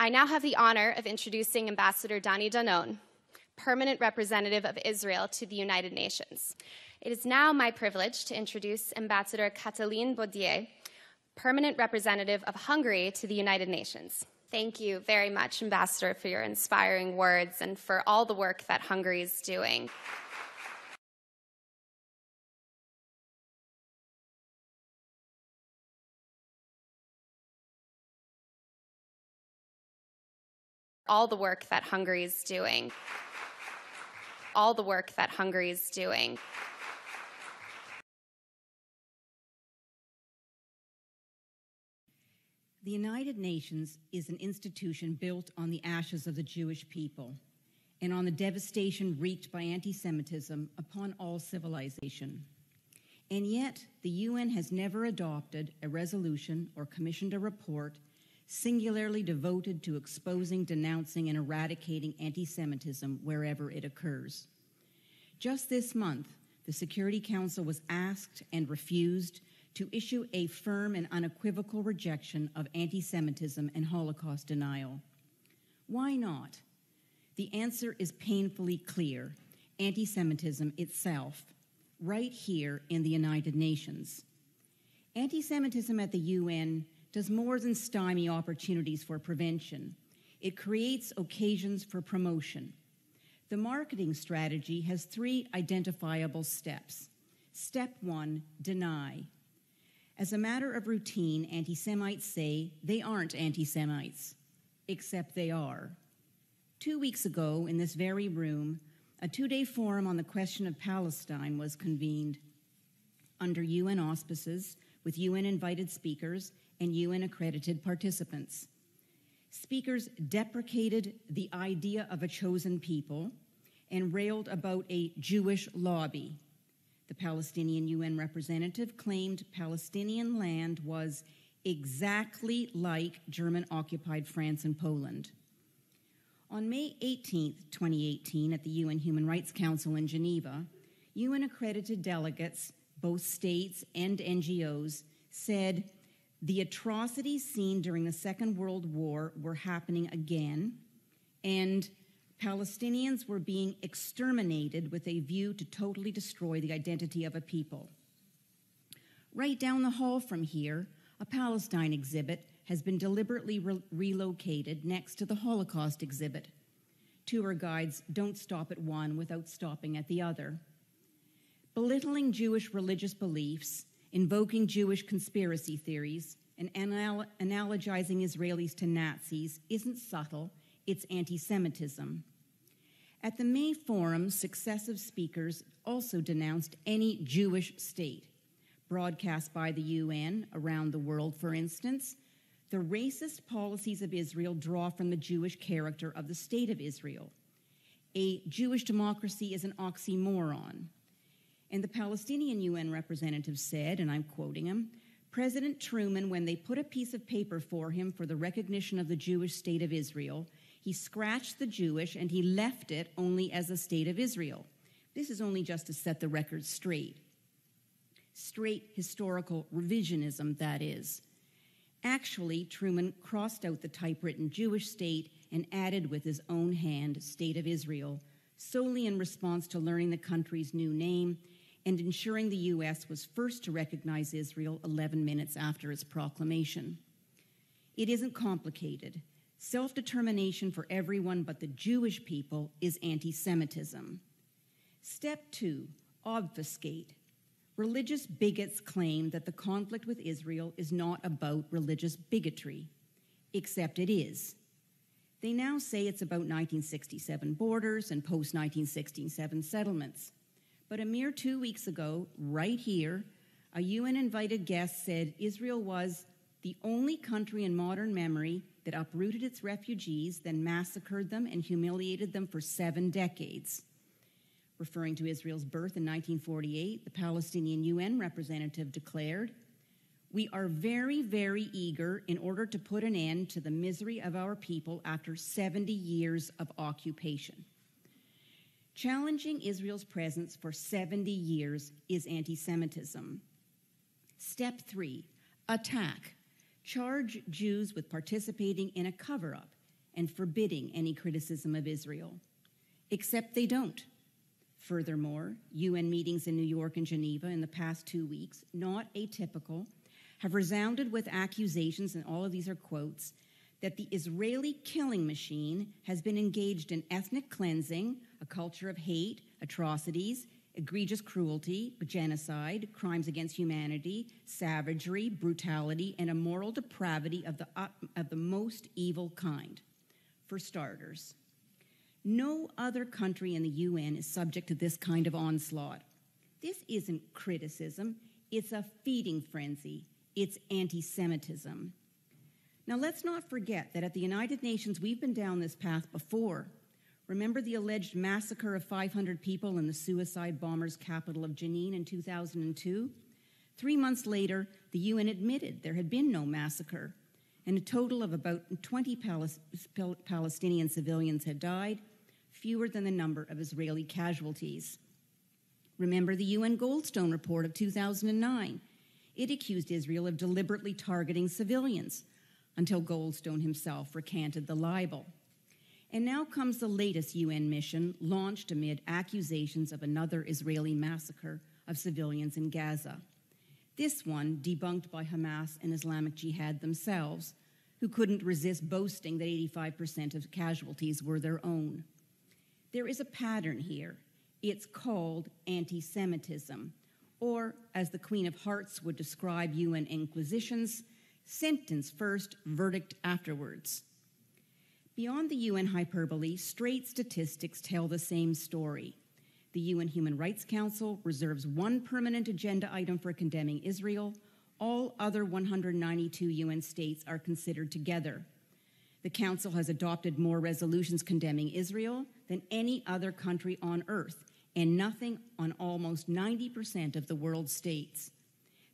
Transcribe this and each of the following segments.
I now have the honor of introducing Ambassador Danny Danon, permanent representative of Israel to the United Nations. It is now my privilege to introduce Ambassador Katalin Bogyay, permanent representative of Hungary to the United Nations. Thank you very much, Ambassador, for your inspiring words and for all the work that Hungary is doing. All the work that Hungary is doing. All the work that Hungary is doing. The United Nations is an institution built on the ashes of the Jewish people and on the devastation wreaked by anti Semitism upon all civilization. And yet, the UN has never adopted a resolution or commissioned a report singularly devoted to exposing, denouncing, and eradicating anti Semitism wherever it occurs. Just this month, the Security Council was asked and refused to issue a firm and unequivocal rejection of anti Semitism and Holocaust denial. Why not? The answer is painfully clear anti Semitism itself, right here in the United Nations. Anti Semitism at the UN does more than stymie opportunities for prevention, it creates occasions for promotion. The marketing strategy has three identifiable steps. Step one deny. As a matter of routine, anti Semites say they aren't anti Semites, except they are. Two weeks ago, in this very room, a two day forum on the question of Palestine was convened under UN auspices with UN invited speakers and UN accredited participants. Speakers deprecated the idea of a chosen people and railed about a Jewish lobby the Palestinian UN representative claimed Palestinian land was exactly like German occupied France and Poland. On May 18, 2018, at the UN Human Rights Council in Geneva, UN accredited delegates, both states and NGOs, said the atrocities seen during the Second World War were happening again, and Palestinians were being exterminated with a view to totally destroy the identity of a people. Right down the hall from here, a Palestine exhibit has been deliberately re- relocated next to the Holocaust exhibit. Tour guides don't stop at one without stopping at the other. Belittling Jewish religious beliefs, invoking Jewish conspiracy theories, and anal- analogizing Israelis to Nazis isn't subtle its anti Semitism. At the May Forum, successive speakers also denounced any Jewish state, broadcast by the UN around the world, for instance. The racist policies of Israel draw from the Jewish character of the state of Israel. A Jewish democracy is an oxymoron. And the Palestinian UN representative said, and I'm quoting him President Truman, when they put a piece of paper for him for the recognition of the Jewish state of Israel, he scratched the Jewish and he left it only as a state of Israel. This is only just to set the record straight. Straight historical revisionism, that is. Actually, Truman crossed out the typewritten Jewish state and added with his own hand State of Israel, solely in response to learning the country's new name and ensuring the U.S. was first to recognize Israel 11 minutes after its proclamation. It isn't complicated. Self determination for everyone but the Jewish people is anti Semitism. Step two obfuscate. Religious bigots claim that the conflict with Israel is not about religious bigotry, except it is. They now say it's about 1967 borders and post 1967 settlements. But a mere two weeks ago, right here, a UN invited guest said Israel was the only country in modern memory that uprooted its refugees, then massacred them and humiliated them for seven decades. Referring to Israel's birth in 1948, the Palestinian UN representative declared, We are very, very eager in order to put an end to the misery of our people after 70 years of occupation. Challenging Israel's presence for 70 years is anti Semitism. Step three attack charge Jews with participating in a cover up, and forbidding any criticism of Israel. Except they don't. Furthermore, UN meetings in New York and Geneva in the past two weeks, not atypical, have resounded with accusations, and all of these are quotes, that the Israeli killing machine has been engaged in ethnic cleansing, a culture of hate, atrocities, egregious cruelty, genocide, crimes against humanity, savagery, brutality, and a moral depravity of the, uh, of the most evil kind. For starters, no other country in the UN is subject to this kind of onslaught. This isn't criticism, it's a feeding frenzy, it's anti Semitism. Now, let's not forget that at the United Nations, we've been down this path before. Remember the alleged massacre of 500 people in the suicide bombers' capital of Jenin in 2002? Three months later, the UN admitted there had been no massacre, and a total of about 20 Palestinian civilians had died, fewer than the number of Israeli casualties. Remember the UN Goldstone report of 2009? It accused Israel of deliberately targeting civilians until Goldstone himself recanted the libel. And now comes the latest UN mission launched amid accusations of another Israeli massacre of civilians in Gaza. This one debunked by Hamas and Islamic Jihad themselves, who couldn't resist boasting that 85% of casualties were their own. There is a pattern here. It's called anti Semitism, or as the Queen of Hearts would describe UN inquisitions, sentence first, verdict afterwards. Beyond the UN hyperbole, straight statistics tell the same story. The UN Human Rights Council reserves one permanent agenda item for condemning Israel. All other 192 UN states are considered together. The Council has adopted more resolutions condemning Israel than any other country on earth, and nothing on almost 90% of the world's states.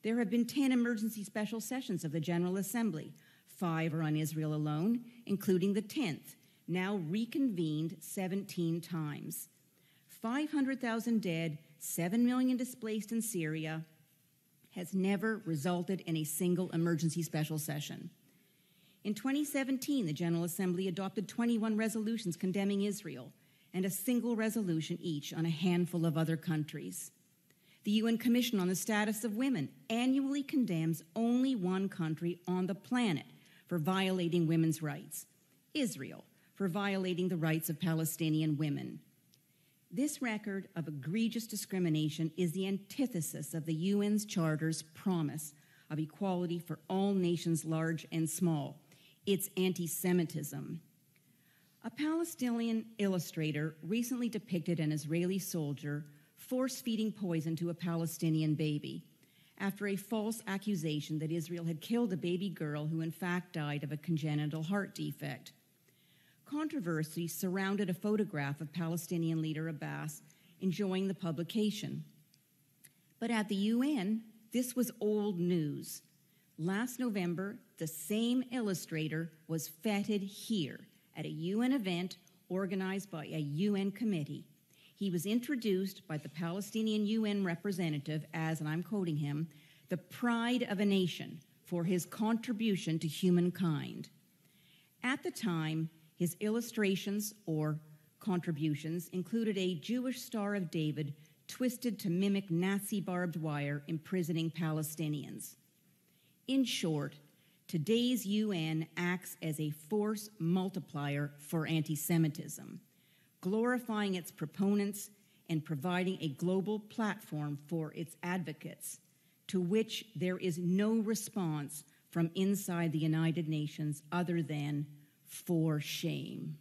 There have been 10 emergency special sessions of the General Assembly, Five are on Israel alone, including the 10th, now reconvened 17 times. 500,000 dead, 7 million displaced in Syria, has never resulted in a single emergency special session. In 2017, the General Assembly adopted 21 resolutions condemning Israel and a single resolution each on a handful of other countries. The UN Commission on the Status of Women annually condemns only one country on the planet for violating women's rights, Israel for violating the rights of Palestinian women. This record of egregious discrimination is the antithesis of the UN's Charter's promise of equality for all nations, large and small. It's anti Semitism. A Palestinian illustrator recently depicted an Israeli soldier force feeding poison to a Palestinian baby after a false accusation that Israel had killed a baby girl who, in fact, died of a congenital heart defect. Controversy surrounded a photograph of Palestinian leader Abbas enjoying the publication. But at the UN, this was old news. Last November, the same illustrator was feted here at a UN event organized by a UN committee. He was introduced by the Palestinian UN representative as, and I'm quoting him, the pride of a nation for his contribution to humankind. At the time, his illustrations or contributions included a Jewish Star of David twisted to mimic Nazi barbed wire imprisoning Palestinians. In short, today's UN acts as a force multiplier for anti Semitism glorifying its proponents and providing a global platform for its advocates, to which there is no response from inside the United Nations other than for shame.